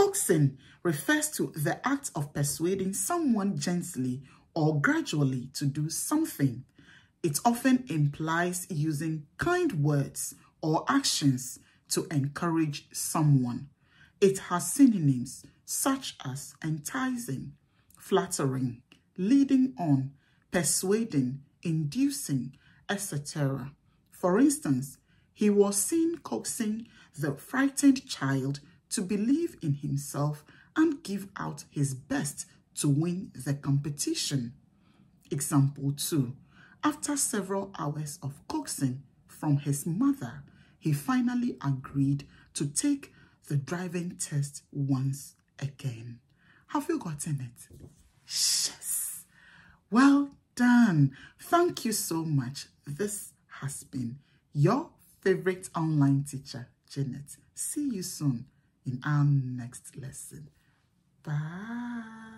Coaxing refers to the act of persuading someone gently or gradually to do something. It often implies using kind words or actions to encourage someone. It has synonyms such as enticing, flattering, leading on, persuading, inducing, etc. For instance, he was seen coaxing the frightened child to believe in himself and give out his best to win the competition. Example 2. After several hours of coaxing from his mother, he finally agreed to take the driving test once again. Have you gotten it? Yes. Well done. Thank you so much. This has been your favorite online teacher, Janny. See you soon in our next lesson. Bye.